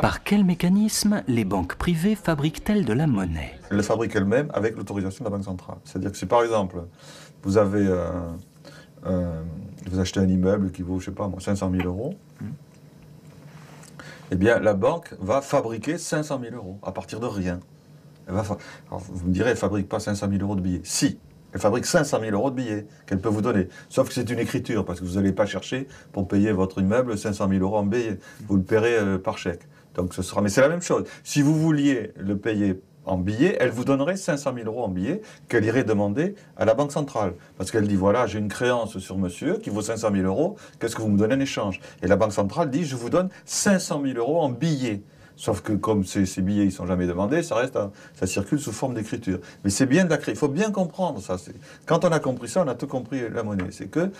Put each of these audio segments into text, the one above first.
Par quel mécanisme les banques privées fabriquent-elles de la monnaie? Elles le fabriquent elles-mêmes avec l'autorisation de la Banque centrale. C'est-à-dire que si par exemple, vous avez euh, euh, vous achetez un immeuble qui vaut, je sais pas 500 000 euros, eh bien la banque va fabriquer 500 000 euros à partir de rien. Elle va vous me direz, elle ne fabrique pas 500 000 euros de billets. Si, elle fabrique 500 000 euros de billets qu'elle peut vous donner. Sauf que c'est une écriture, parce que vous n'allez pas chercher pour payer votre immeuble 500 000 euros en billets. Vous le paierez euh, par chèque. Donc ce sera. Mais c'est la même chose. Si vous vouliez le payer en billets, elle vous donnerait 500 000 euros en billets qu'elle irait demander à la Banque centrale. Parce qu'elle dit voilà, j'ai une créance sur monsieur qui vaut 500 000 euros, qu'est-ce que vous me donnez en échange? Et la Banque centrale dit je vous donne 500 000 euros en billets. Sauf que comme ces, billets ils sont jamais demandés, ça reste, ça circule sous forme d'écriture. Mais c'est bien d'acquérir. Il faut bien comprendre ça. Quand on a compris ça, on a tout compris la monnaie. C'est que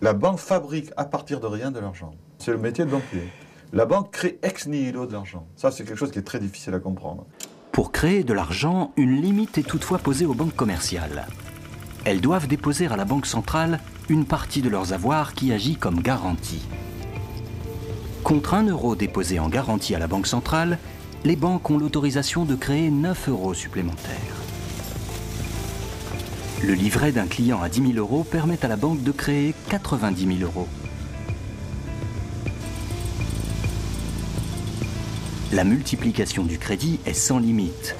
la banque fabrique à partir de rien de l'argent. C'est le métier de banquier. La banque crée ex nihilo de l'argent. Ça, c'est quelque chose qui est très difficile à comprendre. Pour créer de l'argent, une limite est toutefois posée aux banques commerciales. Elles doivent déposer à la Banque centrale une partie de leurs avoirs qui agit comme garantie. Contre un euro déposé en garantie à la Banque centrale, les banques ont l'autorisation de créer 9 euros supplémentaires. Le livret d'un client à 10 000 euros permet à la banque de créer 90 000 euros. La multiplication du crédit est sans limite.